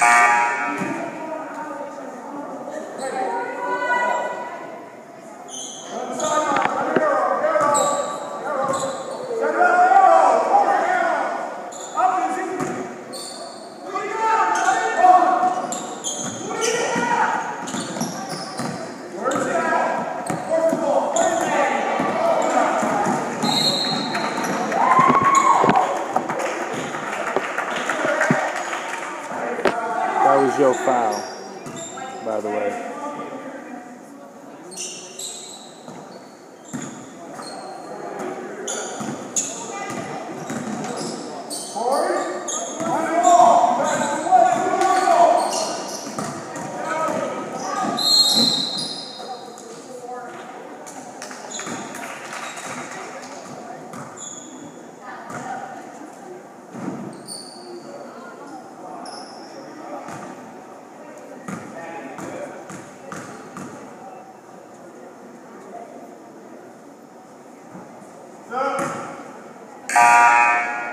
That your foul, by the way. Ah!